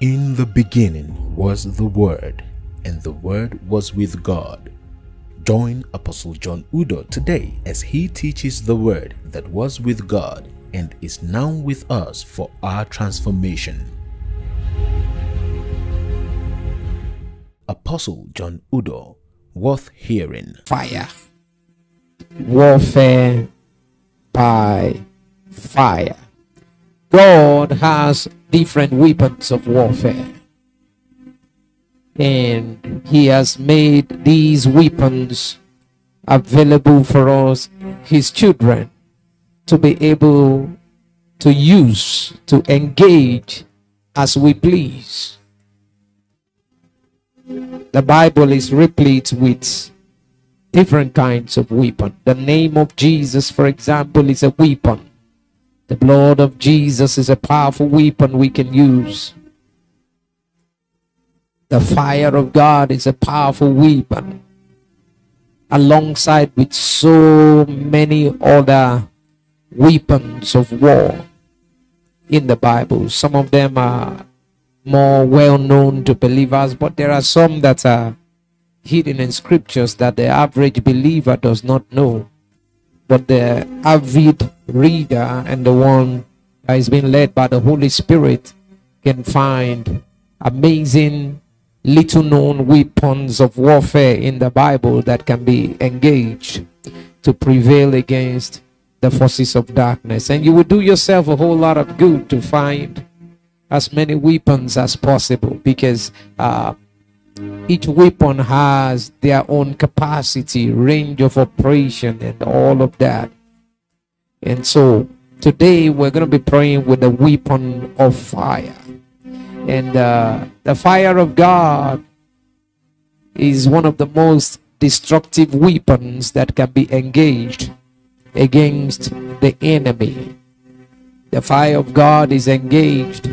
In the beginning was the Word, and the Word was with God. Join Apostle John Udoh today as he teaches the Word that was with God and is now with us for our transformation. Apostle John Udoh, worth hearing. fire. Warfare by fire. God has different weapons of warfare. And He has made these weapons available for us, His children, to be able to use, to engage as we please. The Bible is replete with different kinds of weapon. The name of Jesus, for example, is a weapon. The blood of Jesus is a powerful weapon we can use. The fire of God is a powerful weapon, alongside with so many other weapons of war in the Bible. Some of them are more well known to believers, but there are some that are hidden in scriptures that the average believer does not know. But the avid reader and the one that is being led by the Holy Spirit can find amazing little known weapons of warfare in the Bible that can be engaged to prevail against the forces of darkness. And you will do yourself a whole lot of good to find as many weapons as possible because uh, each weapon has their own capacity, range of operation, and all of that. And so today we're going to be praying with the weapon of fire. And uh, the fire of God is one of the most destructive weapons that can be engaged against the enemy. The fire of God is engaged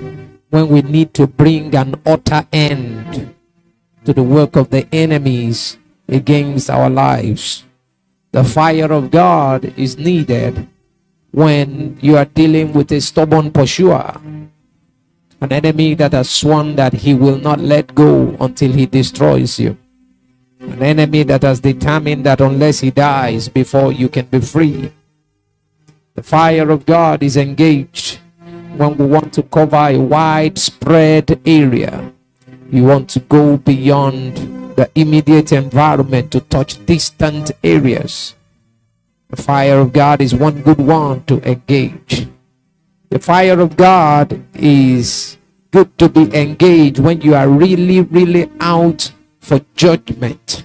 when we need to bring an utter end to the work of the enemies against our lives. The fire of God is needed when you are dealing with a stubborn pursuer, an enemy that has sworn that he will not let go until he destroys you, an enemy that has determined that unless he dies before you can be free. The fire of God is engaged when we want to cover a widespread area you want to go beyond the immediate environment to touch distant areas. The fire of God is one good one to engage. The fire of God is good to be engaged when you are really, really out for judgment.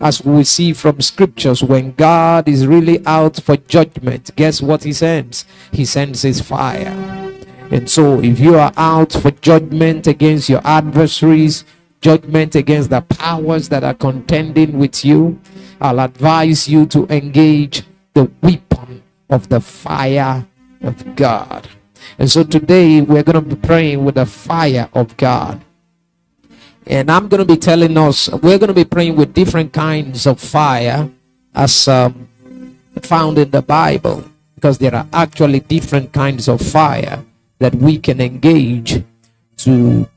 As we see from scriptures, when God is really out for judgment, guess what He sends? He sends His fire. And so, if you are out for judgment against your adversaries, judgment against the powers that are contending with you, I'll advise you to engage the weapon of the fire of God. And so, today we're going to be praying with the fire of God. And I'm going to be telling us, we're going to be praying with different kinds of fire as um, found in the Bible, because there are actually different kinds of fire that we can engage to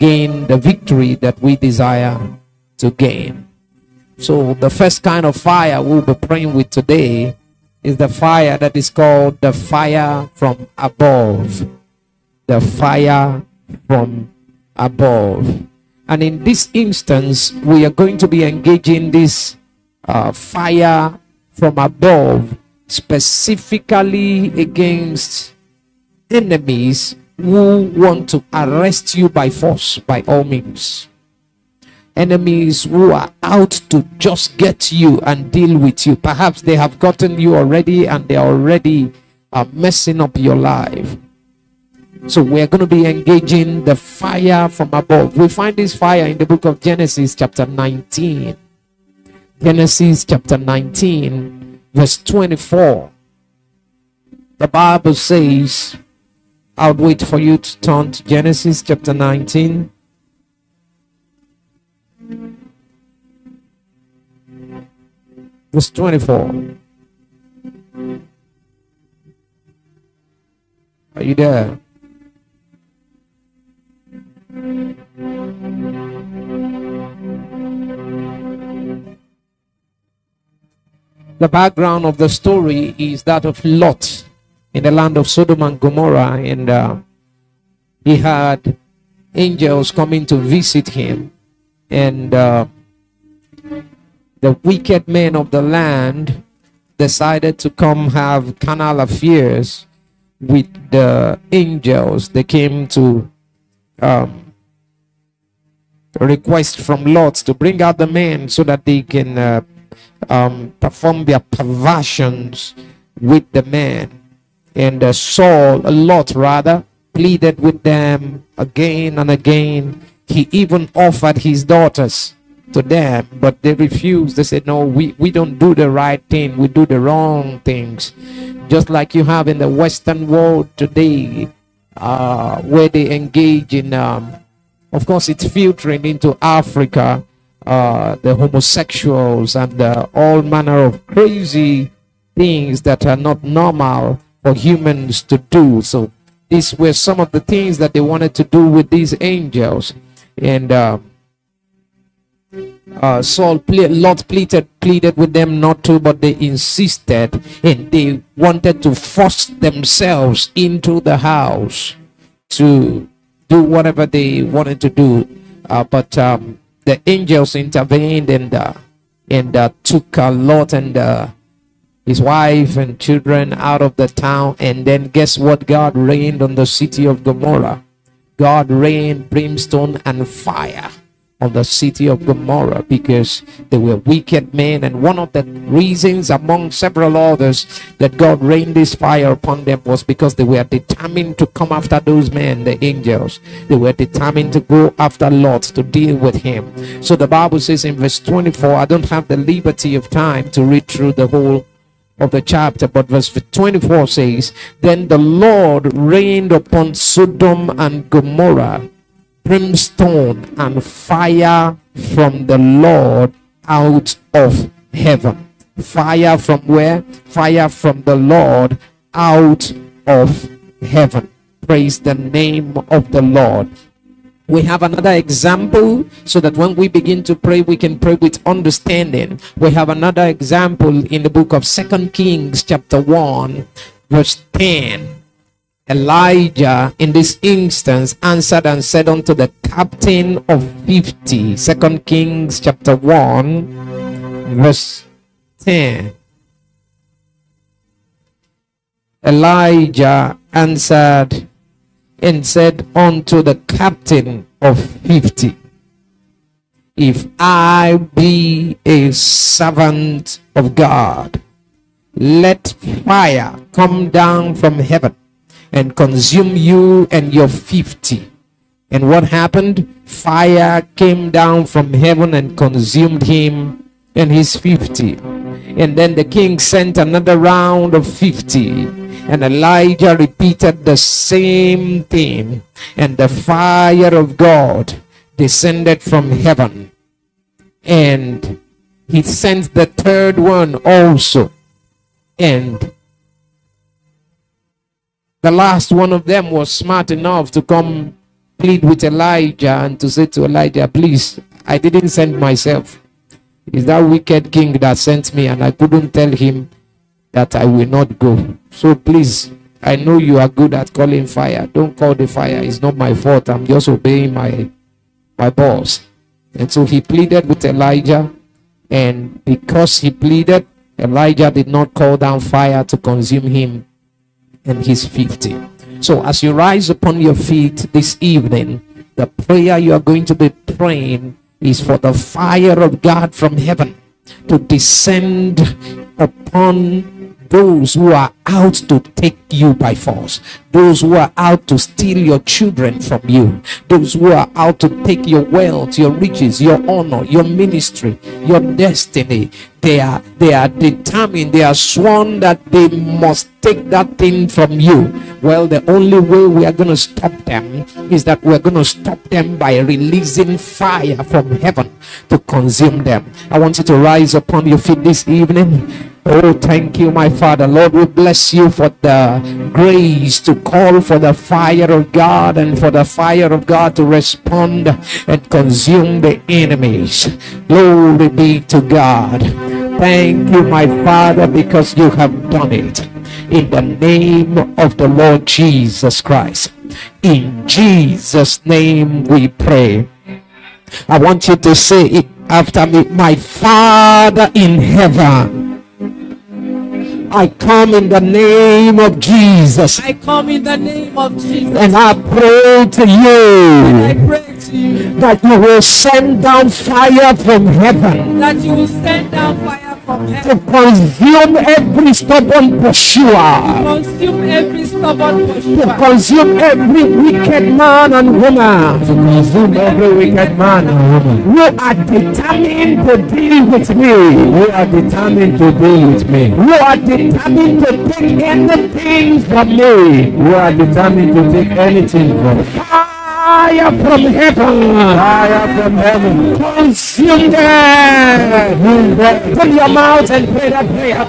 gain the victory that we desire to gain. So, the first kind of fire we'll be praying with today is the fire that is called the fire from above. The fire from above. And in this instance, we are going to be engaging this uh, fire from above specifically against enemies who want to arrest you by force by all means. Enemies who are out to just get you and deal with you. Perhaps they have gotten you already and they already are messing up your life. So we're going to be engaging the fire from above. We find this fire in the book of genesis chapter 19 genesis chapter 19 verse 24 the bible says I'll wait for you to turn to Genesis chapter 19. Verse 24. Are you there? The background of the story is that of Lot in the land of Sodom and Gomorrah, and uh, he had angels coming to visit him, and uh, the wicked men of the land decided to come have carnal affairs with the angels. They came to um, request from Lot to bring out the men so that they can uh, um, perform their perversions with the man. And uh, Saul, a lot rather, pleaded with them again and again. He even offered his daughters to them, but they refused. They said, No, we, we don't do the right thing, we do the wrong things. Just like you have in the Western world today, uh, where they engage in, um, of course, it's filtering into Africa uh, the homosexuals and uh, all manner of crazy things that are not normal for humans to do. So these were some of the things that they wanted to do with these angels, and uh, uh, Saul ple- Lot pleaded pleaded with them not to, but they insisted, and they wanted to force themselves into the house to do whatever they wanted to do. Uh, but um, the angels intervened and uh, and uh, took uh, Lot and uh, his wife and children out of the town. And then guess what? God rained on the city of Gomorrah. God rained brimstone and fire on the city of Gomorrah because they were wicked men. And one of the reasons, among several others, that God rained this fire upon them was because they were determined to come after those men, the angels. They were determined to go after Lot to deal with him. So the Bible says in verse 24, I don't have the liberty of time to read through the whole of the chapter, but verse 24 says, Then the Lord rained upon Sodom and Gomorrah brimstone and fire from the Lord out of heaven. Fire from where? Fire from the Lord out of heaven. Praise the name of the Lord. We have another example so that when we begin to pray, we can pray with understanding. We have another example in the book of Second Kings, chapter 1, verse 10. Elijah, in this instance, answered and said unto the captain of 50, 2 Kings chapter 1, verse 10. Elijah answered and said unto the captain of 50, If I be a servant of God, let fire come down from heaven and consume you and your 50. And what happened? Fire came down from heaven and consumed him and his 50. And then the king sent another round of 50. And Elijah repeated the same thing. And the fire of God descended from heaven. And he sent the third one also. And the last one of them was smart enough to come plead with Elijah and to say to Elijah, Please, I didn't send myself. It's that wicked king that sent me, and I couldn't tell him that I will not go. So please, I know you are good at calling fire. Don't call the fire. It's not my fault. I'm just obeying my my boss. And so he pleaded with Elijah, and because he pleaded, Elijah did not call down fire to consume him and his 50. So as you rise upon your feet this evening, the prayer you are going to be praying is for the fire of God from heaven to descend upon those who are out to take you by force, those who are out to steal your children from you, those who are out to take your wealth, your riches, your honor, your ministry, your destiny. They are they are determined, they are sworn that they must take that thing from you. Well, the only way we are going to stop them is that we're going to stop them by releasing fire from heaven to consume them. I want you to rise upon your feet this evening. Oh, thank you, my Father. Lord, we bless you for the grace to call for the fire of God and for the fire of God to respond and consume the enemies. Glory be to God. Thank you, my Father, because you have done it. In the name of the Lord Jesus Christ. In Jesus' name we pray. I want you to say it after me, my Father in heaven. I come in the name of Jesus. I come in the name of Jesus. And I pray to you pray to you that you will send down fire from heaven. That you will send down fire from heaven. to consume every stubborn pursuer, Consume every stubborn to consume every wicked man and woman, to consume every wicked man and woman. Who are determined to deal with me, who are determined to deal with me, who are determined to take anything from me, who are determined to take anything from me. Fire from heaven! Fire from heaven! Consume them! Open your mouth and pray that prayer.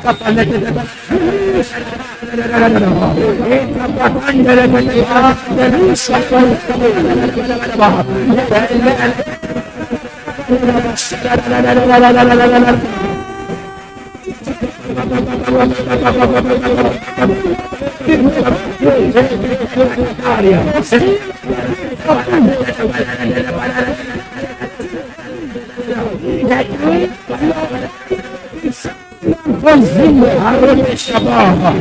فوزي هرب الشباب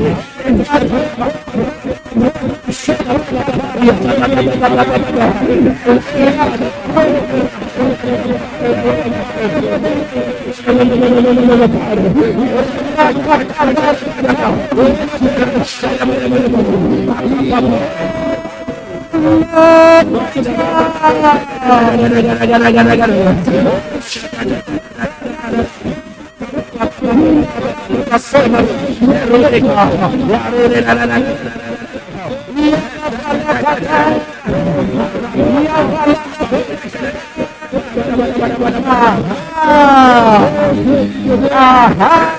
Ah!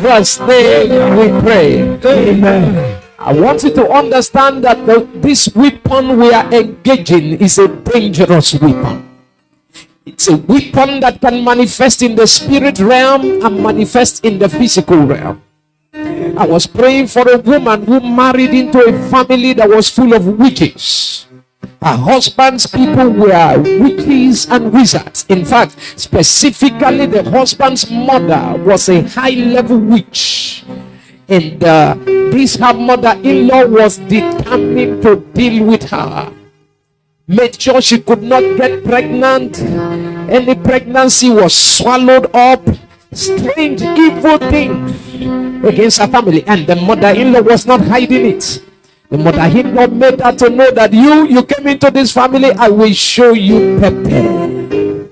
Verse name we pray. Amen. I want you to understand that the, this weapon we are engaging is a dangerous weapon. It's a weapon that can manifest in the spirit realm and manifest in the physical realm. I was praying for a woman who married into a family that was full of witches. Her husband's people were witches and wizards. In fact, specifically, the husband's mother was a high level witch. And uh, this her mother in law was determined to deal with her. made sure she could not get pregnant. Any pregnancy was swallowed up. Strange, evil things against her family, and the mother-in-law was not hiding it. The mother-in-law made her to know that you, you came into this family. I will show you Pepe.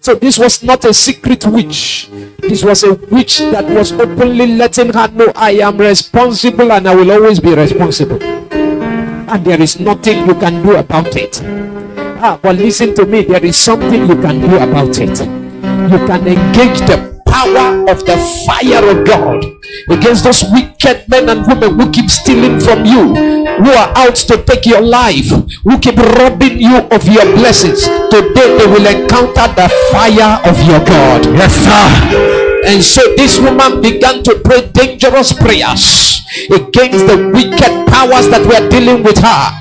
So this was not a secret witch. This was a witch that was openly letting her know I am responsible and I will always be responsible. And there is nothing you can do about it. Ah, but listen to me, there is something you can do about it. You can engage the power of the fire of God against those wicked men and women who keep stealing from you, who are out to take your life, who keep robbing you of your blessings. Today they will encounter the fire of your God. Yes, sir. And so this woman began to pray dangerous prayers against the wicked powers that were dealing with her.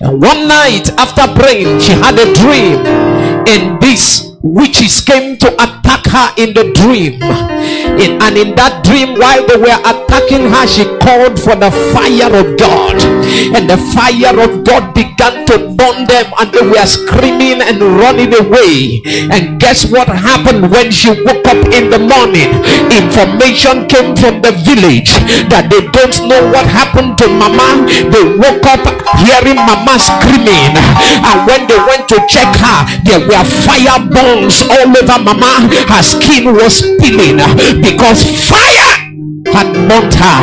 And one night after praying, she had a dream, and these witches came to attack her in the dream. In- and in that dream, while they were attacking her, she called for the fire of God, and the fire of God began to burn them, and they were screaming and running away. And guess what happened when she woke up in the morning? Information came from the village that they don't know what happened to Mama. They woke up hearing Mama screaming, and when they went to check her, there were fire burns all over Mama. Her skin was peeling because fire had burnt her.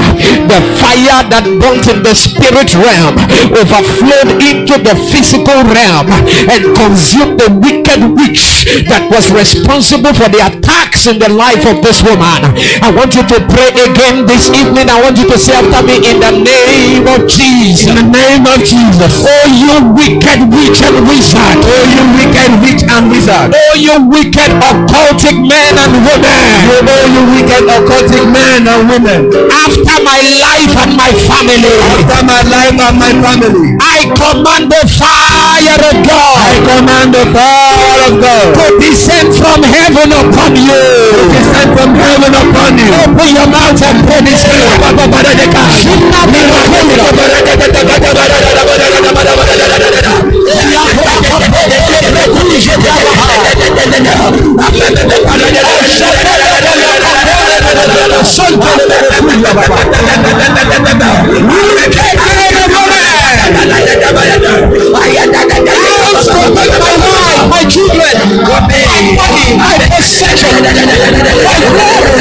The fire that burnt in the spirit realm overflowed into the physical realm and consumed the wicked witch that was responsible for the attacks in the life of this woman. I want you to pray again this evening. I want you to say after me in the name of Jesus. In the name of Jesus. Oh, you wicked witch and wizard. Oh, you wicked witch and wizard. Oh, you wicked occultic men and women. Oh, you wicked occultic men and women. After my life and my family. After my life and my family. I command the fire of God. I command the fire of God to descend from heaven upon you. To descend from heaven upon you. Open your mouth and pray this prayer. My children, my money, my possession, my glory,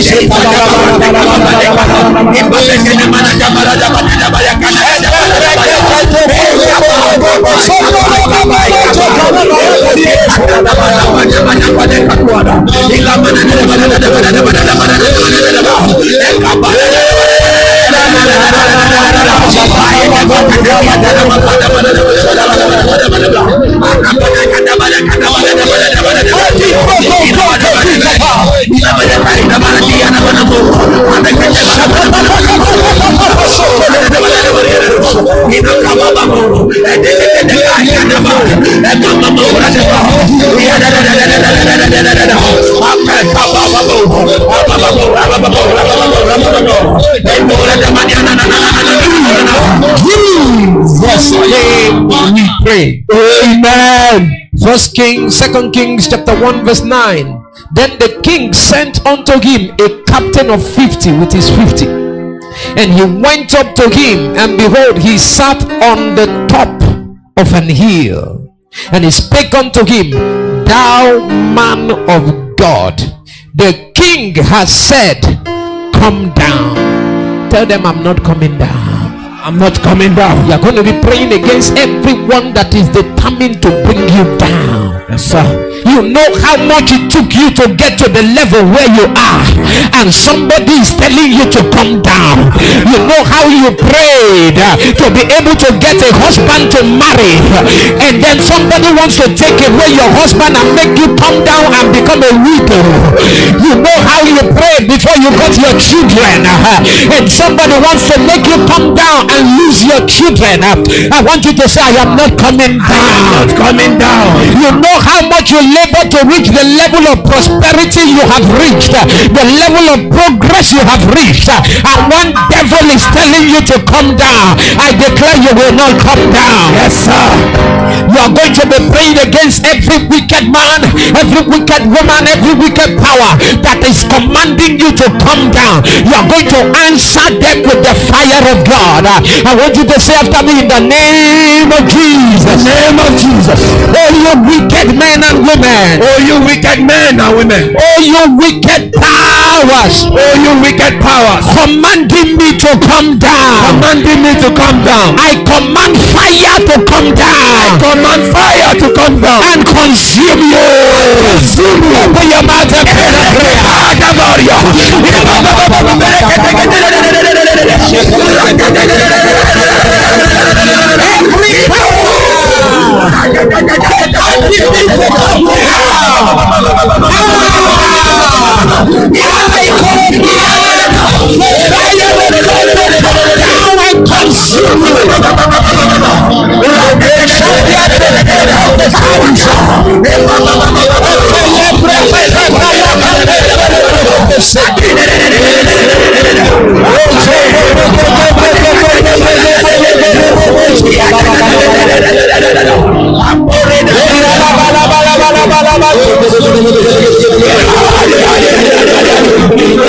Jesus' Amen. First Kings, Second Kings, chapter 1, verse 9. Then the king sent unto him a captain of 50 with his 50. And he went up to him, and behold, he sat on the top of an hill. And he spake unto him, Thou man of God, the king has said, Come down. Tell them I'm not coming down. I'm not coming down. You are going to be praying against everyone that is determined to bring you down. Yes, sir. You know how much it took you to get to the level where you are, and somebody is telling you to come down. You know how you prayed uh, to be able to get a husband to marry, and then somebody wants to take away your husband and make you come down and become a widow. You know how you prayed before you got your children, uh, and somebody wants to make you come down and lose your children. Uh, I want you to say, I am not coming down. Not coming down. You know how much you labor to reach the level of prosperity you have reached, the level of progress you have reached, and one devil is telling you to come down. I declare you will not come down. Yes, sir. You are going to be praying against every wicked man, every wicked woman, every wicked power that is commanding you to come down. You are going to answer them with the fire of God. I want you to say after me in the name of Jesus. The Name of Jesus. Oh, you wicked men and women. Oh, you wicked men and women. Oh, you wicked powers. Oh, you wicked powers. Commanding me to come down. Commanding me to come down. I command fire to come down I Command fire to come down. and consume you. Consume you. Open your mouth and pray that prayer. Every power Shut Yeah!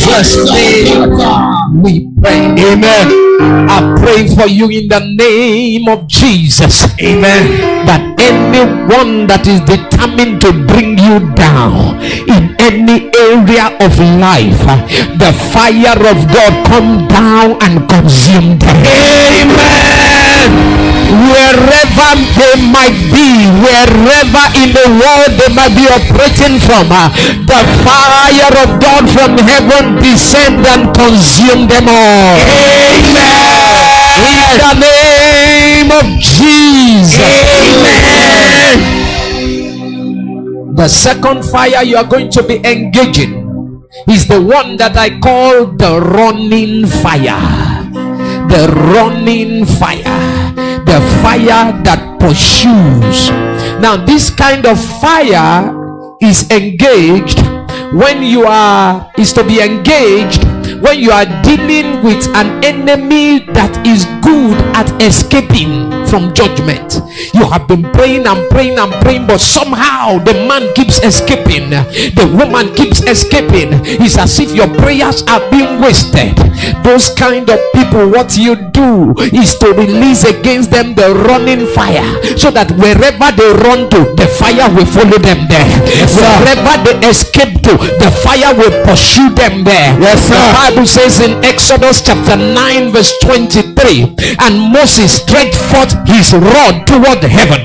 Jesus' name we pray. Amen. I pray for you in the name of Jesus. Amen. That anyone that is determined to bring you down in any area of life, the fire of God come down and consume them. Amen. Wherever they might be, wherever in the world they might be operating from, uh, the fire of God from heaven descend and consume them all. Amen. In the name of Jesus. The second fire you are going to be engaging is the one that I call the running fire. The running fire. The fire that pursues. Now, this kind of fire is engaged when you are is to be engaged when you are dealing with an enemy that is good at escaping from judgment. You have been praying and praying and praying but somehow the man keeps escaping. The woman keeps escaping. It's as if your prayers are being wasted. Those kind of people what you do is to release against them the running fire so that wherever they run to the fire will follow them there. Wherever they escape to the fire will pursue them there. Yes, the bible says in exodus chapter 9 verse 23 and moses stretched forth his rod toward heaven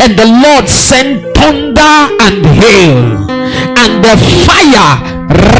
and the Lord sent thunder and hail, and the fire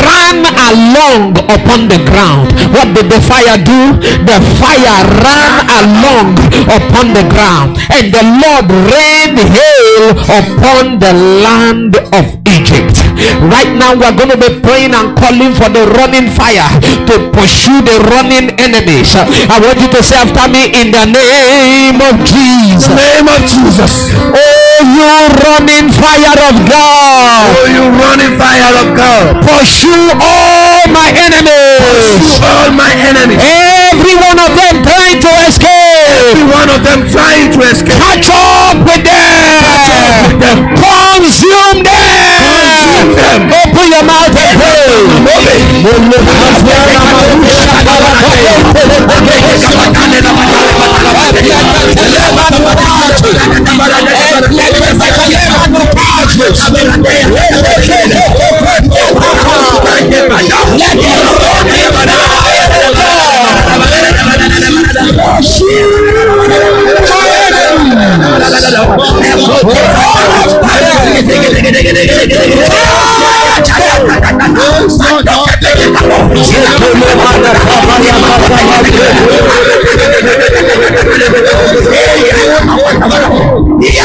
ran along upon the ground. What did the fire do? The fire ran along upon the ground, and the Lord rained hail upon the land of Egypt. Right now, we're going to be praying and calling for the running fire to pursue the running enemies. I want you to say after me in the name of Jesus. Name of Jesus. Oh, you running fire of God, Oh, you running fire of God. pursue all my enemies. all my enemies. Every one of them trying to escape. Every one of them trying to escape. Catch up with them. them. Consume them. Consume them. Open your mouth and pray. Iya,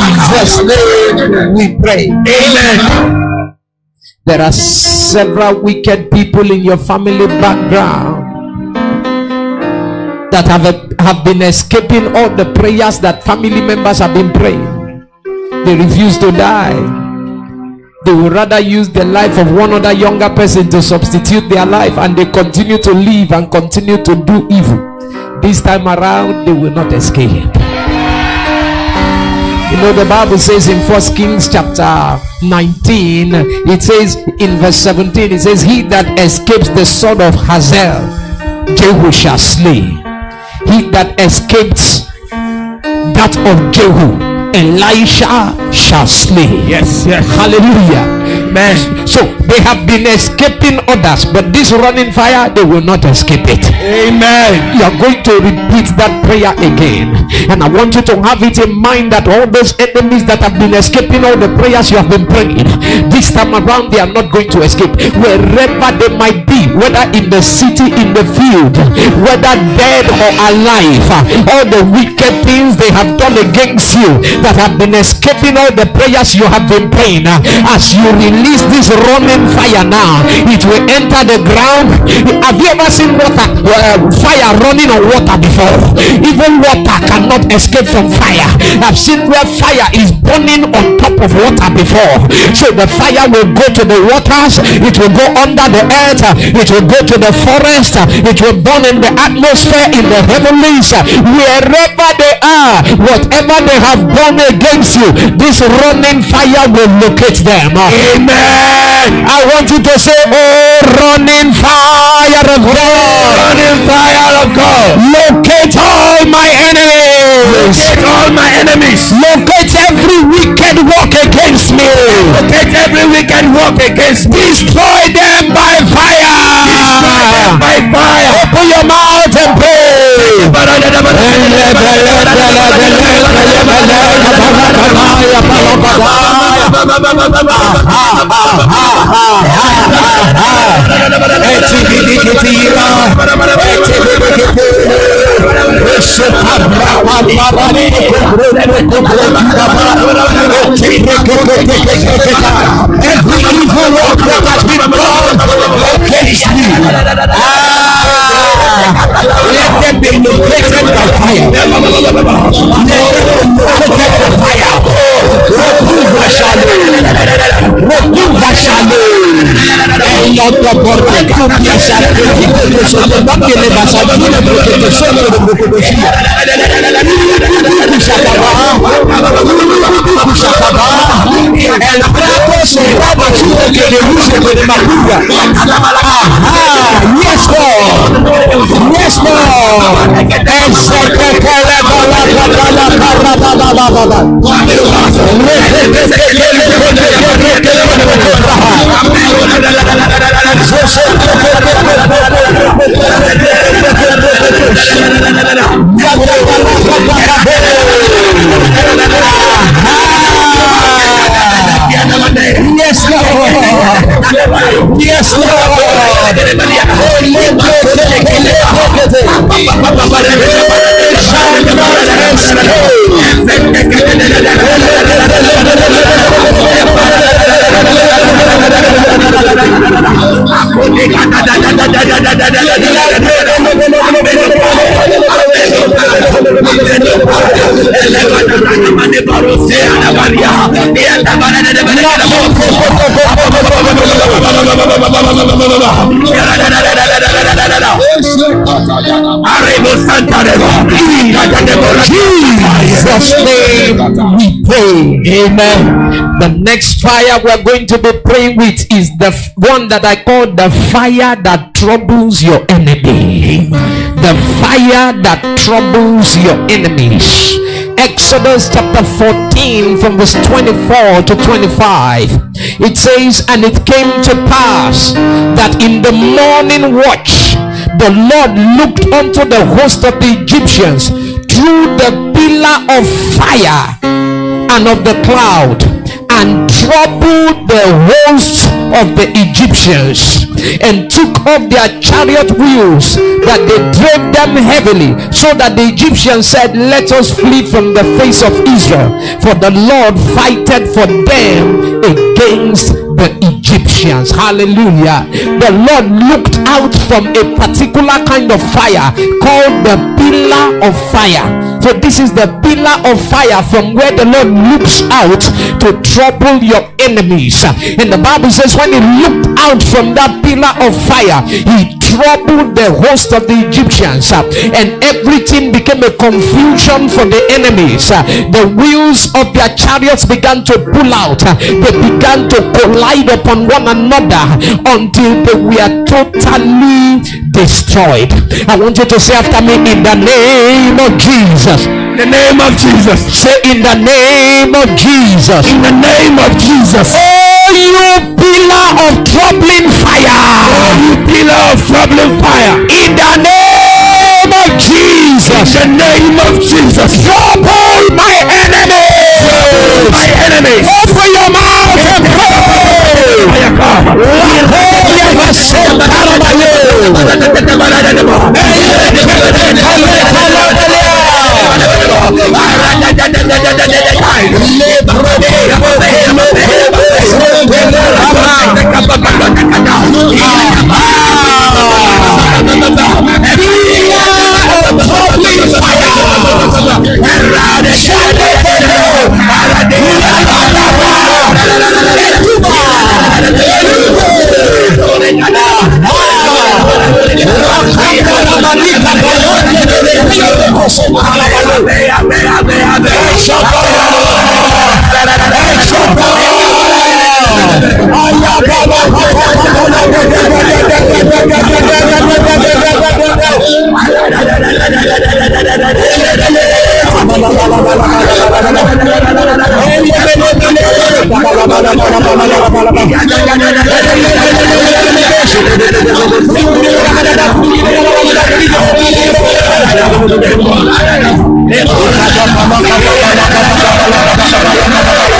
Jesus' name we pray. Amen. There are several wicked people in your family background that have, have been escaping all the prayers that family members have been praying. They refuse to die. They would rather use the life of one other younger person to substitute their life, and they continue to live and continue to do evil. This time around, they will not escape. You know, the Bible says in First Kings chapter 19, it says in verse 17, it says, He that escapes the sword of Hazael, Jehu shall slay. He that escapes that of Jehu, Elisha shall slay. Yes, yes. Hallelujah. Amen. So they have been escaping others, but this running fire, they will not escape it Amen. you are going to repeat that prayer again and i want you to have it in mind that all those enemies that have been escaping all the prayers you have been praying this time around they are not going to escape wherever they might be whether in the city in the field whether dead or alive all the wicked things they have done against you that have been escaping all the prayers you have been praying. As you release this running fire now it will enter the ground. Have you ever seen water uh, fire running on water before? Even water cannot escape from fire. I've seen where fire is burning on top of water before. So the fire will go to the waters it will go under the earth it will go to the forest it will burn in the atmosphere in the heavenlies wherever they are whatever they have done against you this running fire will locate them Amen. i want you to say oh running fire of oh, god Running fire of God. locate all my enemies Locate all my enemies. locate every wicked work against me Locate every wicked work against me. destroy them by fire Destroy them by fire. open your mouth and pray Every evil that has been done me. Ah, let them be located by fire. Let them be located by fire. Rekuva el otro aporte tu pieza también le vas a ayudar porque te de el plato será vacío que le guste con el madruga. Ajá yes God yes God ese que la la la la Yes, Lord. Yes, Jesus' name we pray. Amen. The next fire we're going to be praying with is the one that I call the fire that troubles your enemy. The fire that troubles your enemies. Exodus chapter 14 from verse 24 to 25. It says, And it came to pass that in the morning watch the Lord looked unto the host of the Egyptians through the pillar of fire and of the cloud and troubled the hosts of the Egyptians and took off their chariot wheels that they drave them heavily so that the Egyptians said let us flee from the face of Israel for the Lord fighted for them against the Egyptians. Hallelujah. The Lord looked out from a particular kind of fire called the pillar of fire. So this is the pillar of fire from where the Lord looks out to trouble your enemies. And the Bible says when he looked out from that pillar of fire, he troubled the host of the Egyptians uh, and everything became a confusion for the enemies. Uh, the wheels of their chariots began to pull out. Uh, they began to collide upon one another until they were totally destroyed. I want you to say after me in the name of Jesus. In the name of Jesus. Say in the name of Jesus. In the name of Jesus. Oh, you pillar of troubling fire. Oh, you pillar of troubling fire. In the name of Jesus. In the name of Jesus. Trouble my enemies. Trouble my enemies. Open your mouth and pray. Ayah, ayah, ayah. Let's go.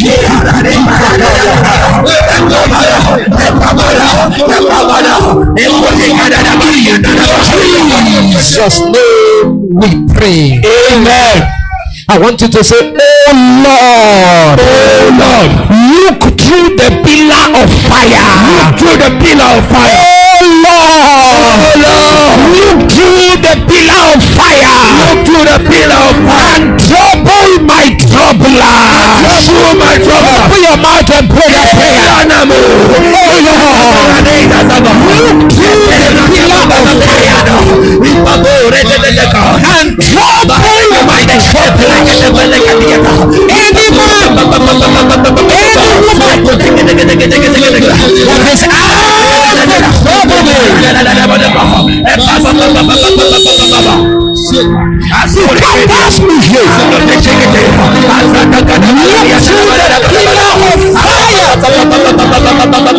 Yeah. Jesus' name we pray. Amen. I want you to say, Oh Lord, Oh Lord, look through the pillar of fire. Look through the pillar of fire. Oh Lord, oh Lord, look through the pillar of fire. Look through the pillar of fire and trouble my troubler. Trouble my troubler. Open your mouth and pray that prayer. Oh Lord, look through the pillar of fire and trouble. Any man, any woman that is out to trouble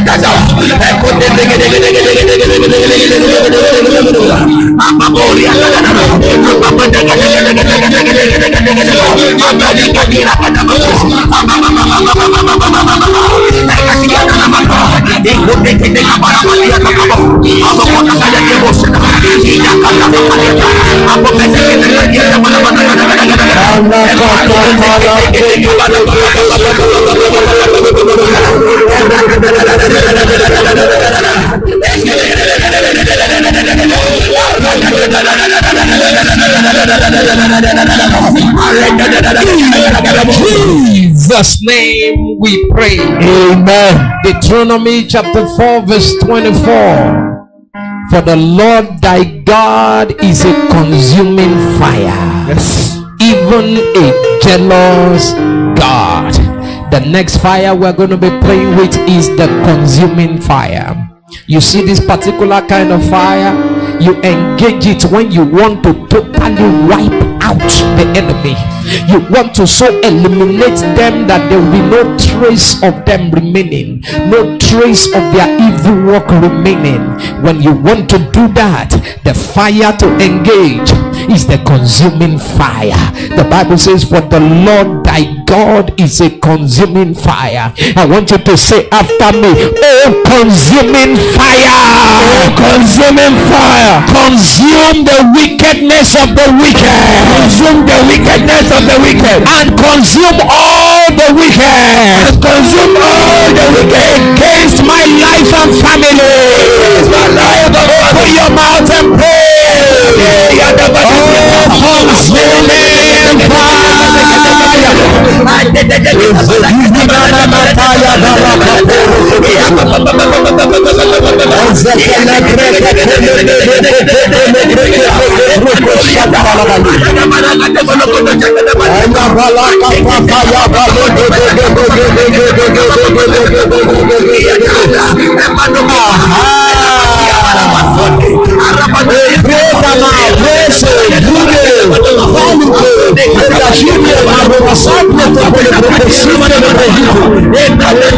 Katawa, Ekote, Apaporia, Jesus' name we pray. Amen. Deuteronomy chapter 4, verse 24. For the Lord thy God is a consuming fire. Yes. even a jealous God. The next fire we're going to be playing with is the consuming fire. You see this particular kind of fire, you engage it when you want to totally wipe out the enemy. You want to so eliminate them that there will be no trace of them remaining, no trace of their evil work remaining. When you want to do that, the fire to engage is the consuming fire. The Bible says, For the Lord thy God is a consuming fire. I want you to say after me, Oh, consuming fire, Oh, Consuming fire. consume the wickedness of the wicked, Consume the wickedness of the wicked. and consume all the wicked, Consume all the wicked. against my life and family. my life and Open your mouth and pray. Oh, consuming fire.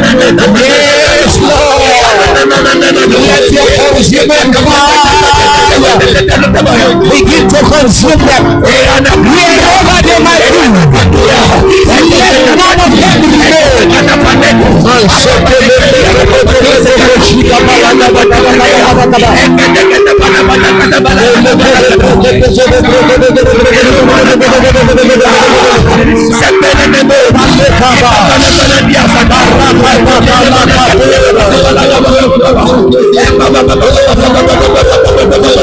Yes, Lord. Let your consuming fire begin to consume them. Wherever they might be. And let none of them remain.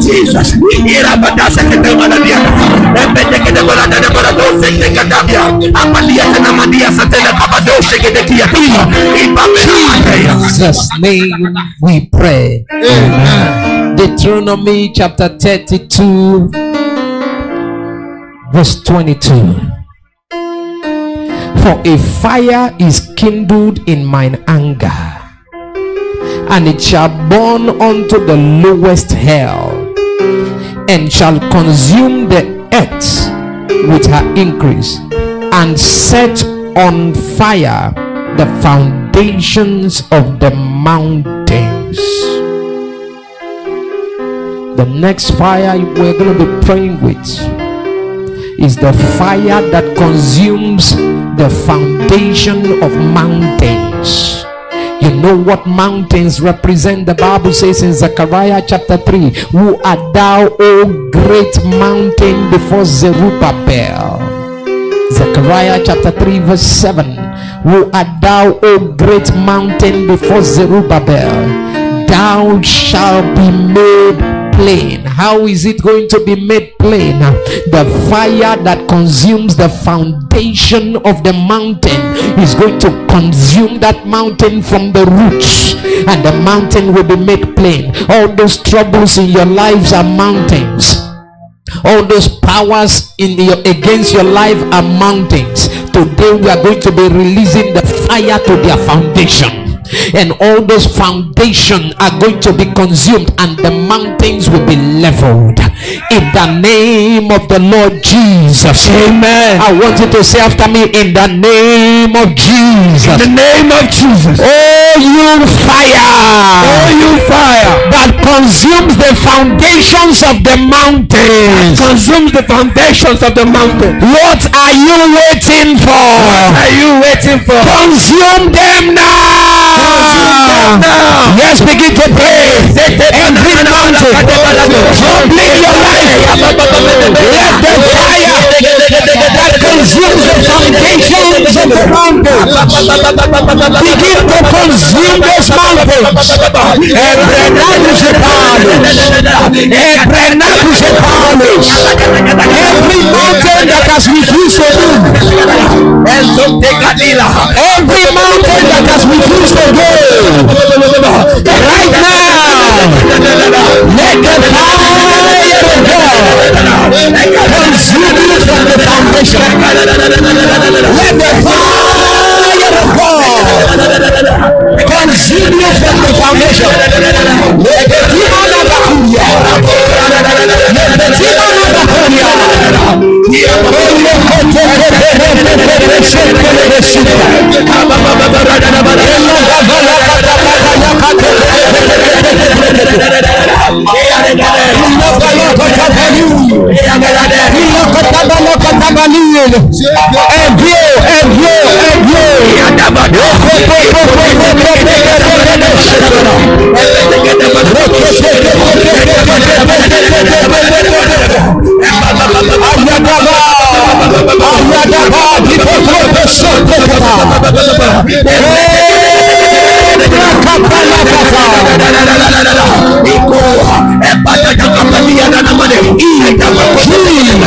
Jesus, irabadasa ketemanadia, embete kedemarada demarado sente kadabia, amalia tenamadia satele kabado sekedekia, ibabela Jesus' name we pray. Deuteronomy chapter 32, verse 22. For a fire is kindled in mine anger, and it shall burn unto the lowest hell, and shall consume the earth with her increase, and set on fire the foundations of the mountains. The next fire we're going to be praying with is the fire that consumes the foundation of mountains. You know what mountains represent? The Bible says in Zechariah chapter 3 Who art thou, O great mountain, before Zerubbabel? Zechariah chapter 3, verse 7 Who art thou, O great mountain, before Zerubbabel? Thou shalt be made plain. How is it going to be made plain? The fire that consumes the foundation of the mountain is going to consume that mountain from the roots, and the mountain will be made plain. All those troubles in your lives are mountains all those powers in your against your life are mountains today we are going to be releasing the fire to their foundation and all those foundations are going to be consumed and the mountains will be leveled in the name of the lord jesus amen i want you to say after me in the name of jesus In the name of Jesus. oh you fire Oh, you fire that consumes the foundations of the mountains consumes the foundations of the mountain. What are you waiting for? Are you waiting for? Consume them now. Now. Yes, begin to pray. Every mountain troubling your life, let the fire that consumes the foundations of the mountain begin to consume those mountains. Every mountain that has refused to move. Every mountain that has refused to go. Right now. Let the fire of God consume you from the foundation. Let the fire of God consume you from the foundation. Let the of of Iko, epata Bakuria.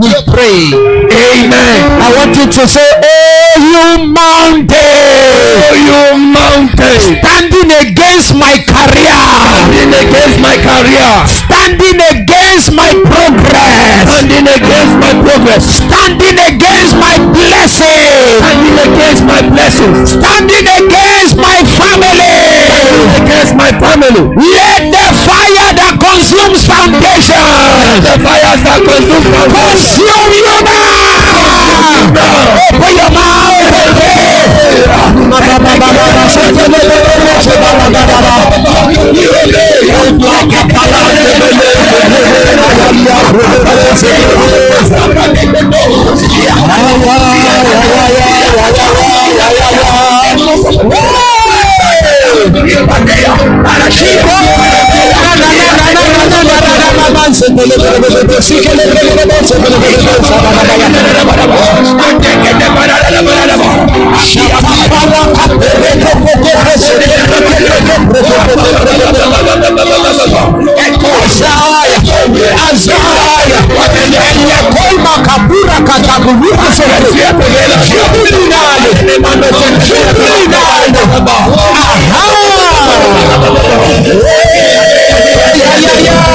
We pray. Amen. I want you to say, Oh, you mountain, Oh, you mountain, standing against my career, standing against my career, standing against my progress, standing against my progress, standing against my blessing, standing against my blessings, standing against my family. against my family. the fires that consume them. Consume you now. Open your mouth and pray. Para jubilinale jubilinale aha ya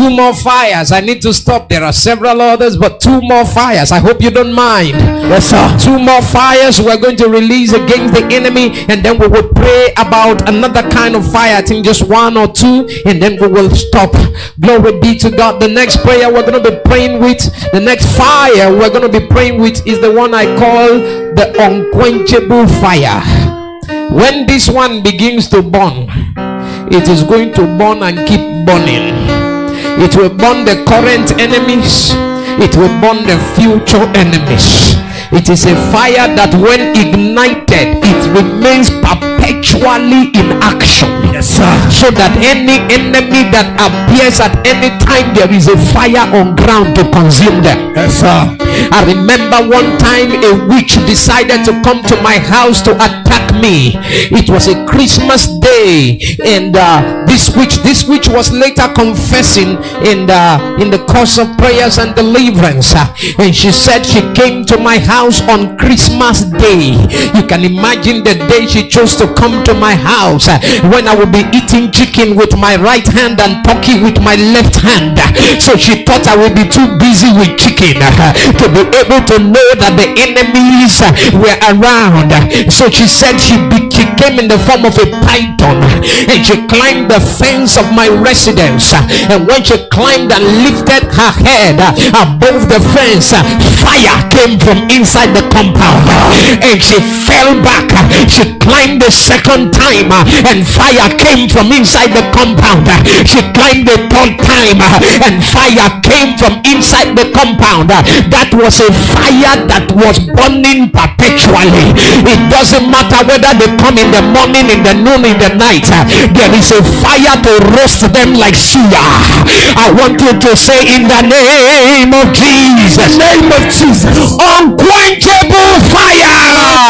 Two more fires. I need to stop. There are several others, but two more fires. I hope you don't mind. Yes, sir. Two more fires we're going to release against the enemy, and then we will pray about another kind of fire. I think just one or two, and then we will stop. Glory be to God. The next prayer we're going to be praying with, the next fire we're going to be praying with is the one I call the unquenchable fire. When this one begins to burn, it is going to burn and keep burning. It will burn the current enemies, it will burn the future enemies. It is a fire that, when ignited, it remains perpetually in action. Yes, sir. So that any enemy that appears at any time, there is a fire on ground to consume them. Yes, sir. I remember one time a witch decided to come to my house to attack me. It was a Christmas and uh, this witch, this witch was later confessing in the in the course of prayers and deliverance. uh, and she said she came to my house on Christmas Day. You can imagine the day she chose to come to my house uh, when I would be eating chicken with my right hand and turkey with my left hand. So she thought I would be too busy with chicken uh, to be able to know that the enemies were around. So she said she be, she came in the form of a python and she climbed the fence of my residence. And when she climbed and lifted her head above the fence, fire came from inside the compound and she fell back. She climbed the second time and fire came from inside the compound. She climbed the third time and fire came from inside the compound. That was a fire that was burning perpetually. It doesn't matter whether they come in the morning, in the noon, in the night. There is a fire to roast them like suya. I want you to say in the name of Jesus. Name of Jesus. Unquenchable fire.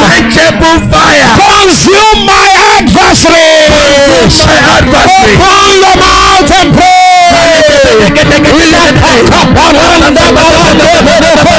Unquenchable fire. Consume my adversary. My adversary. Open your mouth and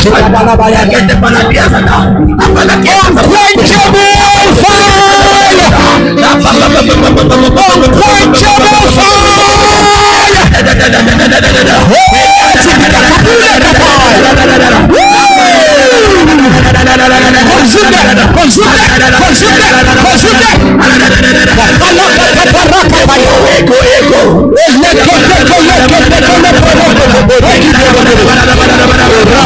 Get the Panapiazada. Unquenchable fire. Unquenchable fire. Consume that, consume that, consume that, consume that. Echo, echo. Let go, let go, let go, let go, let go, let go.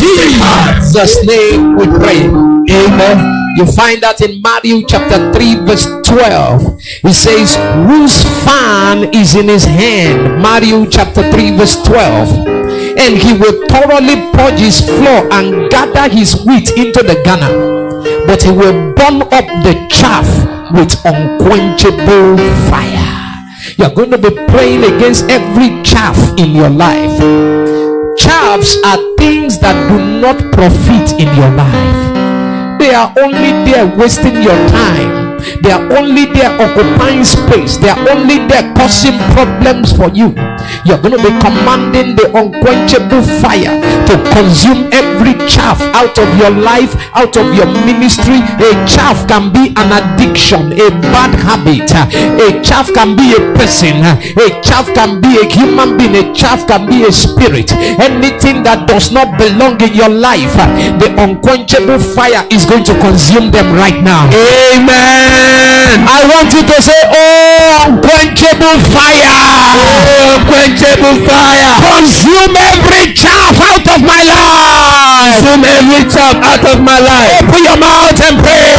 Jesus' name we pray. Amen. You find that in Matthew chapter 3, verse 12. It says, Whose fan is in his hand? Matthew chapter 3, verse 12. And he will thoroughly purge his floor and gather his wheat into the gunner, but he will burn up the chaff with unquenchable fire. You're going to be praying against every chaff in your life. Chaffs are things that do not profit in your life. They are only there wasting your time. They are only there occupying space. They are only there causing problems for you. You're going to be commanding the unquenchable fire to consume every chaff out of your life, out of your ministry. A chaff can be an addiction, a bad habit. A chaff can be a person. A chaff can be a human being. A chaff can be a spirit. Anything that does not belong in your life, the unquenchable fire is going to consume them right now. Amen. I want you to say, Oh, unquenchable fire. Oh, unquenchable fire. Consume every chaff out of my life. Consume every chaff out of my life. Open your mouth and pray.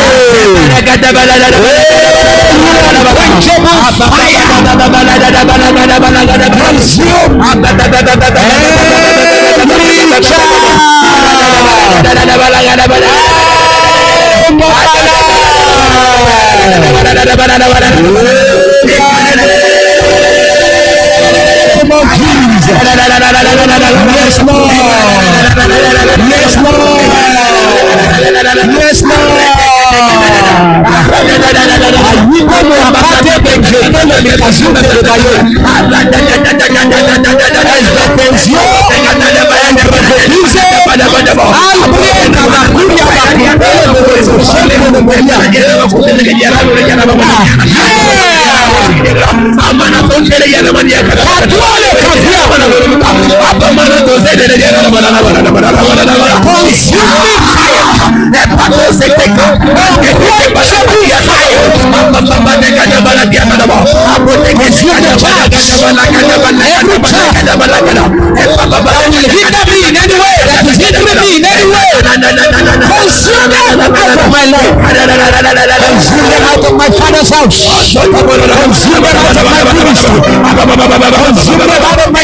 Unquenchable fire. Consume every Yes, Lord. Yes, Lord. Yes, Lord. Consuming. Any. Consume them out of my life. Consume out of my father's house. Consume out of my ministry. Consume out of my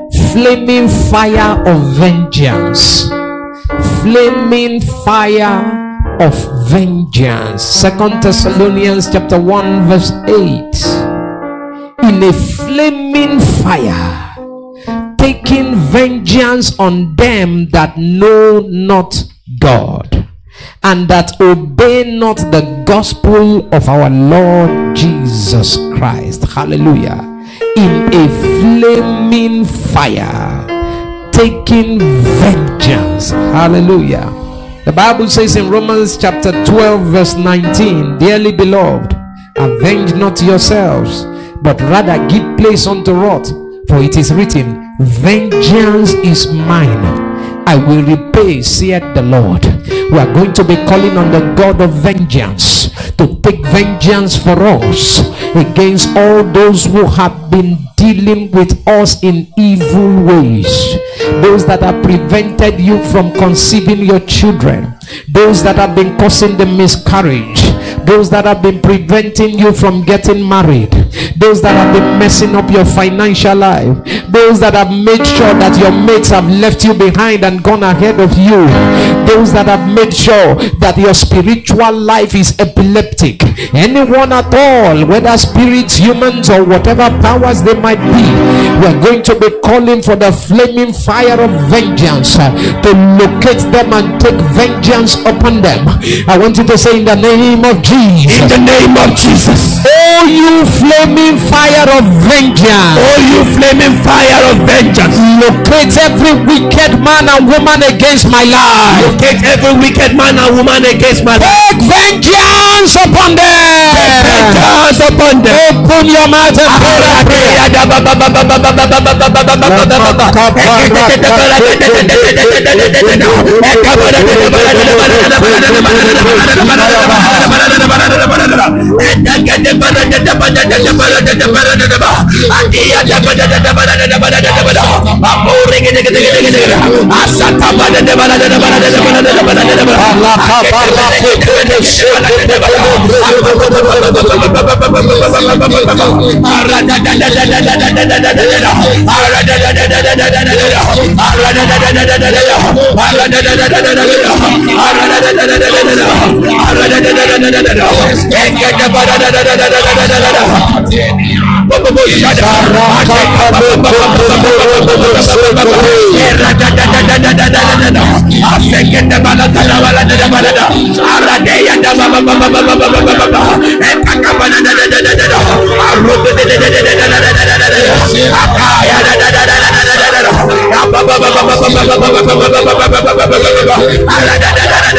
flaming fire of vengeance. Flaming fire of vengeance. Second Thessalonians chapter 1 verse 8. In a flaming fire, taking vengeance on them that know not God and that obey not the gospel of our Lord Jesus Christ. Hallelujah. In a flaming fire, taking vengeance. Hallelujah. The Bible says in Romans chapter 12, verse 19, Dearly beloved, avenge not yourselves, but rather give place unto wrath. For it is written, Vengeance is mine. I will repay, saith the Lord. We are going to be calling on the God of vengeance to take vengeance for us against all those who have been dealing with us in evil ways. Those that have prevented you from conceiving your children, those that have been causing the miscarriage, those that have been preventing you from getting married, those that have been messing up your financial life, those that have made sure that your mates have left you behind and gone ahead of you, those that have made sure that your spiritual life is epileptic, anyone at all, whether spirits, humans, or whatever powers they might be, we're going to be calling for the flaming fire of vengeance uh, to locate them and take vengeance upon them. I want you to say, In the name of In Jesus. the name of Jesus. Oh, you flaming fire of vengeance. Oh, you flaming fire of vengeance. Locate every wicked man and woman against my life. Locate every wicked man and woman against my life. Take vengeance upon them. Take Vengeance upon them. Open your mouth and pray. Ara Ara da da da da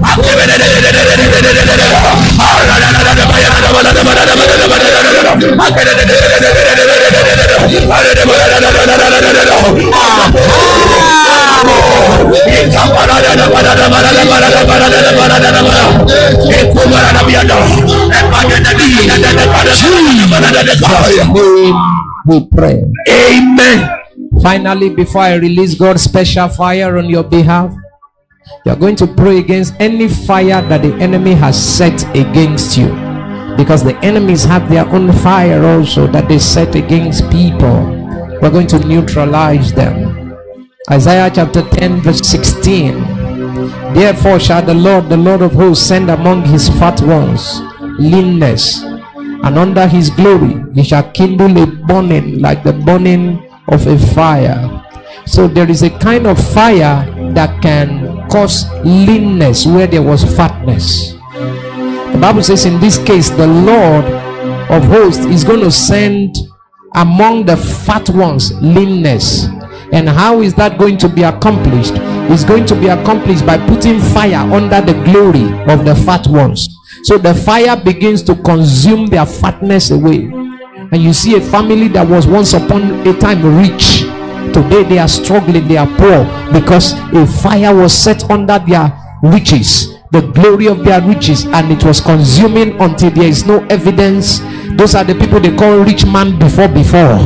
I'm da da We pray. Amen. Finally, before I release God's special fire on your behalf, you are going to pray against any fire that the enemy has set against you. Because the enemies have their own fire also that they set against people. We're going to neutralize them. Isaiah chapter 10, verse 16. Therefore shall the Lord, the Lord of hosts, send among his fat ones leanness, and under his glory he shall kindle a burning like the burning of a fire. So there is a kind of fire that can cause leanness where there was fatness. The Bible says in this case, the Lord of hosts is going to send among the fat ones leanness. And how is that going to be accomplished? It's going to be accomplished by putting fire under the glory of the fat ones. So the fire begins to consume their fatness away. And you see a family that was once upon a time rich. Today they are struggling, they are poor because a fire was set under their riches, the glory of their riches, and it was consuming until there is no evidence. Those are the people they call rich man before before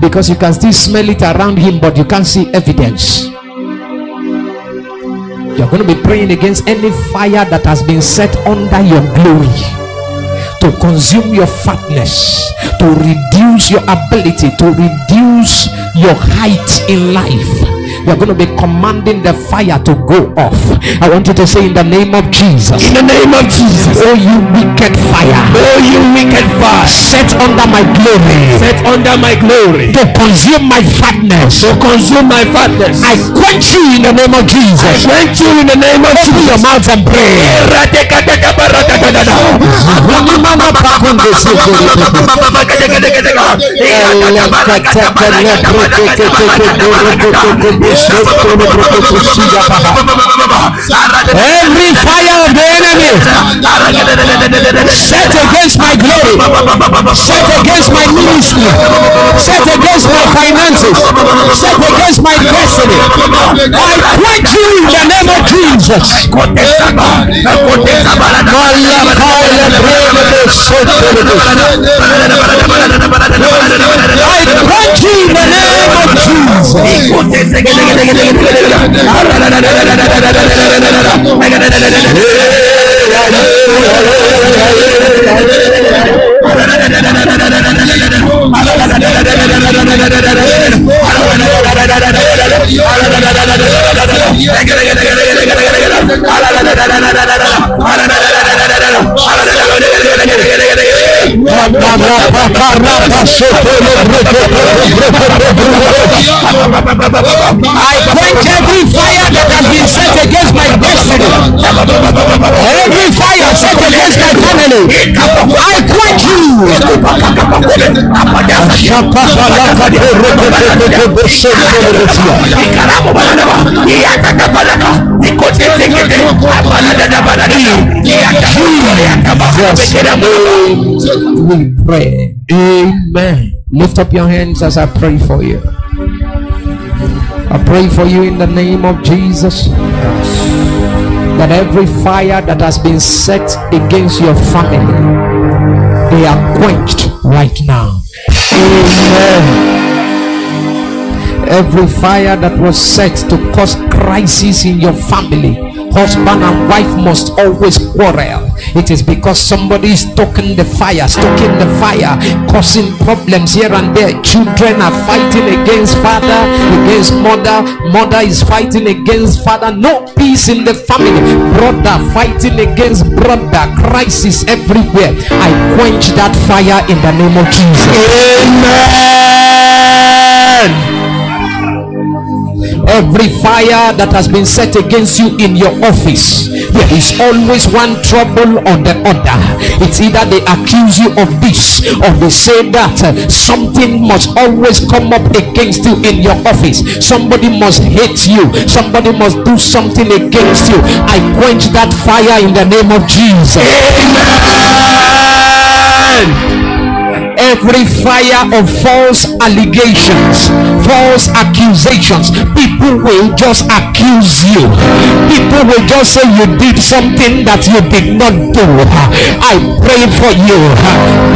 because you can still smell it around him, but you can't see evidence. You're going to be praying against any fire that has been set under your glory to consume your fatness, to reduce your ability, to reduce your height in life. You're going to be commanding the fire to go off. I want you to say, In the name of Jesus, In the name of Jesus. oh, you wicked fire, Oh, you wicked fire. set under my glory Set under my glory. to consume my fatness. To consume my fatness. I quench you in the name of Jesus. Quench you in the name of Open your Jesus. mouth and pray. Every fire of the enemy set against my glory, set against my ministry, set against my finances, set against my destiny. I quench you in the name of Jesus. I quench you in the name of Jesus. I quench every fire that has been set against my destiny. Every fire set against my family. I quench you. We pray. Amen. Lift up your hands as I pray for you. I pray for you in the name of Jesus that every fire that has been set against your family, they are quenched right now. Amen. Every fire that was set to cause crisis in your family, husband and wife must always quarrel. It is because somebody is stoking the fire, stoking the fire, causing problems here and there. Children are fighting against father, against mother. Mother is fighting against father. No peace in the family. Brother fighting against brother. Crisis everywhere. I quench that fire in the name of Jesus. Amen. Every fire that has been set against you in your office, there is always one trouble or the other. It's either they accuse you of this or they say that uh, something must always come up against you in your office. Somebody must hate you, somebody must do something against you. I quench that fire in the name of Jesus. Every fire of false allegations, false accusations. People will just accuse you. People will just say you did something that you did not do. I pray for you.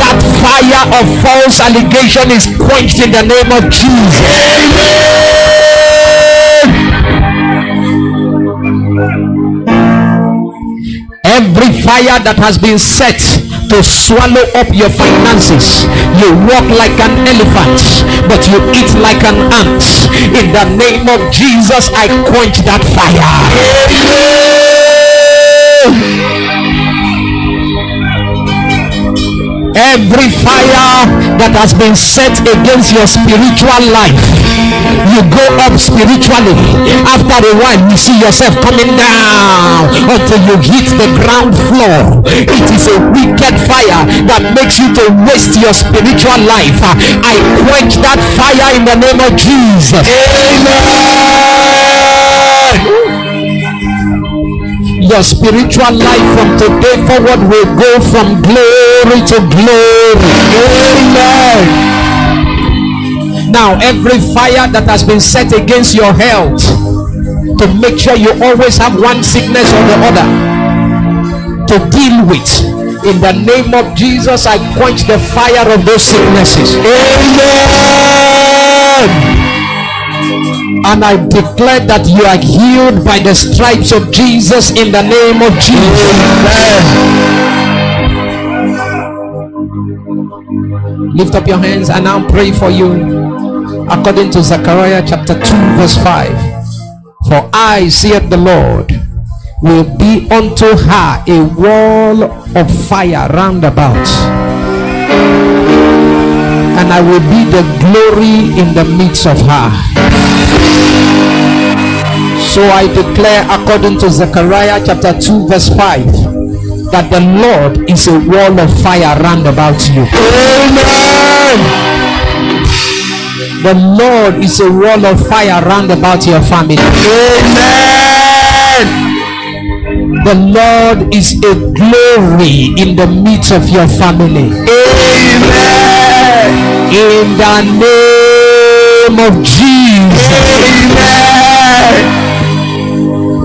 That fire of false allegation is quenched in the name of Jesus. Amen. Every fire that has been set to swallow up your finances, you walk like an elephant, but you eat like an ant. In the name of Jesus, I quench that fire. Every fire that has been set against your spiritual life, you go up spiritually. After a while, you see yourself coming down until you hit the ground floor. It is a wicked fire that makes you to waste your spiritual life. I quench that fire in the name of Jesus. Your spiritual life from today forward will go from glory to glory. Amen. Now, every fire that has been set against your health to make sure you always have one sickness or the other to deal with. In the name of Jesus, I quench the fire of those sicknesses. Amen. And I declare that you are healed by the stripes of Jesus in the name of Jesus. Lift up your hands and I'll pray for you. According to Zechariah chapter 2, verse 5. For I, saith the Lord, will be unto her a wall of fire round about, and I will be the glory in the midst of her. So I declare, according to Zechariah chapter 2, verse 5, that the Lord is a wall of fire round about you. Amen. The Lord is a wall of fire round about your family. Amen. The Lord is a glory in the midst of your family. Amen. In the name of Jesus. Amen.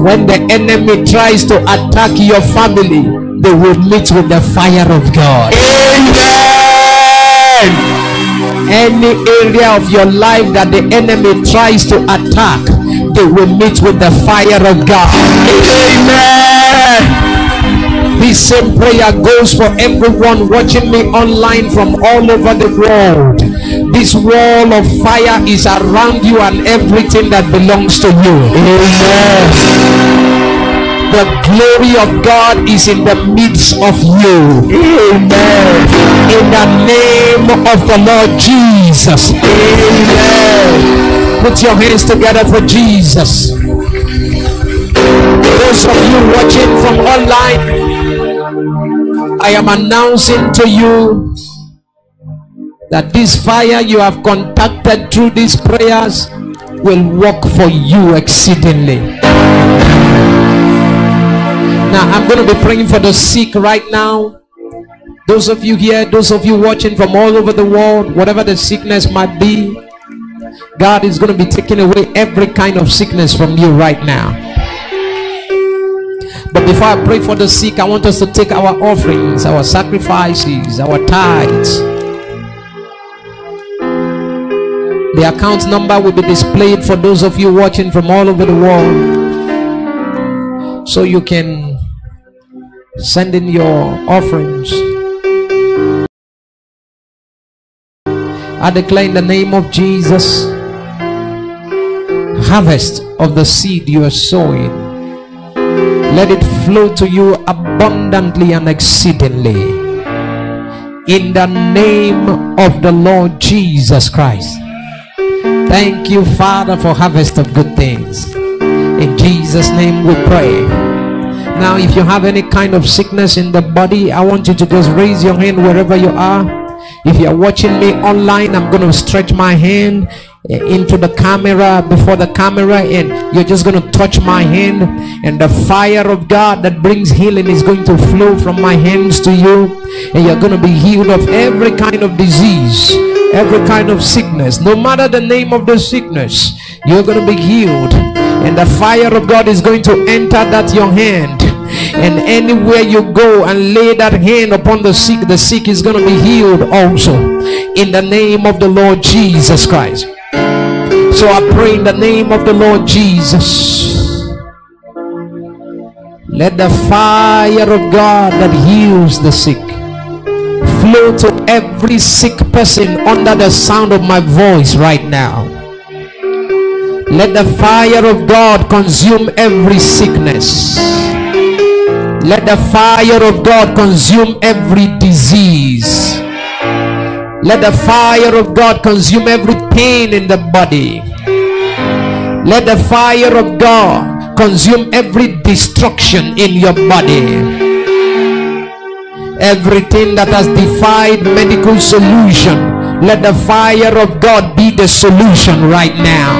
When the enemy tries to attack your family, they will meet with the fire of God. Amen. Any area of your life that the enemy tries to attack, they will meet with the fire of God. Amen. This same prayer goes for everyone watching me online from all over the world. This wall of fire is around you and everything that belongs to you. Amen. The glory of God is in the midst of you. Amen. In the name of the Lord Jesus. Amen. Put your hands together for Jesus. Those of you watching from online, I am announcing to you that this fire you have contacted through these prayers will work for you exceedingly. Now, I'm going to be praying for the sick right now. Those of you here, those of you watching from all over the world, whatever the sickness might be, God is going to be taking away every kind of sickness from you right now. But before I pray for the sick, I want us to take our offerings, our sacrifices, our tithes. The account number will be displayed for those of you watching from all over the world. So you can send in your offerings. I declare in the name of Jesus harvest of the seed you are sowing. Let it flow to you abundantly and exceedingly. In the name of the Lord Jesus Christ. Thank you, Father, for harvest of good things. In Jesus' name we pray. Now, if you have any kind of sickness in the body, I want you to just raise your hand wherever you are. If you are watching me online, I'm going to stretch my hand Eh, into the camera before the camera and you're just going to touch my hand and the fire of God that brings healing is going to flow from my hands to you. And you're going to be healed of every kind of disease every kind of sickness. No matter the name of the sickness you're going to be healed. And the fire of God is going to enter that your hand. And anywhere you go and lay that hand upon the sick the sick is going to be healed also. In the name of the Lord Jesus Christ so I pray in the name of the Lord Jesus. Let the fire of God that heals the sick flow to every sick person under the sound of my voice right now. Let the fire of God consume every sickness. Let the fire of God consume every disease. Let the fire of God consume every pain in the body. Let the fire of God consume every destruction in your body. Everything that has defied medical solution, let the fire of God be the solution right now.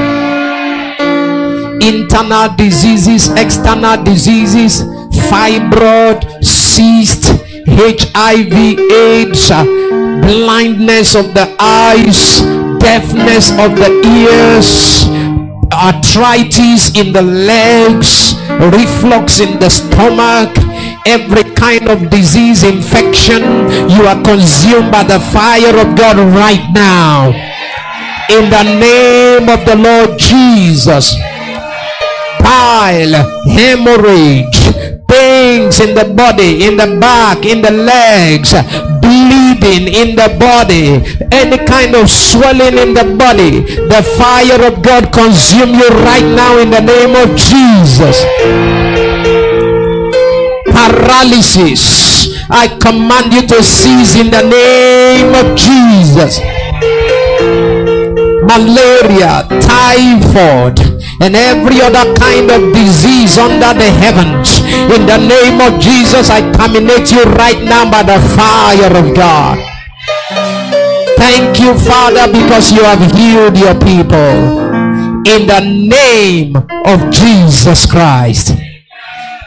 Internal diseases, external diseases, fibroid, cyst, HIV, AIDS, blindness of the eyes, deafness of the ears, arthritis in the legs, reflux in the stomach, every kind of disease, infection, you are consumed by the fire of God right now. In the name of the Lord Jesus bile, hemorrhage, pains in the body, in the back, in the legs, bleeding in the body, any kind of swelling in the body, the fire of God consume you right now in the name of Jesus. Paralysis, I command you to cease in the name of Jesus malaria, typhoid, and every other kind of disease under the heavens. In the name of Jesus, I terminate you right now by the fire of God. Thank you, Father, because you have healed your people. In the name of Jesus Christ.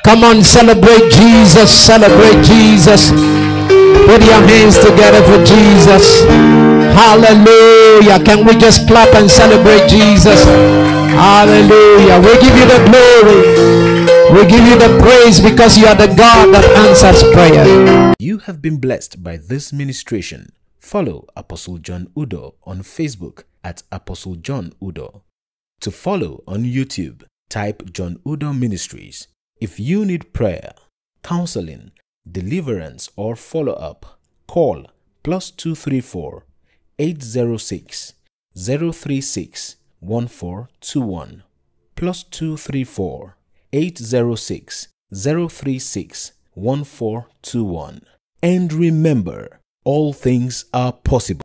Come on, celebrate Jesus, celebrate Jesus. Put your hands together for Jesus. Hallelujah. Can we just clap and celebrate Jesus? Hallelujah. We give you the glory. We give you the praise because you are the God that answers prayer. You have been blessed by this ministration. Follow Apostle John Udoh on Facebook at Apostle John Udoh. To follow on YouTube, type John Udoh Ministries. If you need prayer, counseling, deliverance, or follow up, call plus 234 806 036 1421 plus 234 806 036 1421. And remember, all things are possible.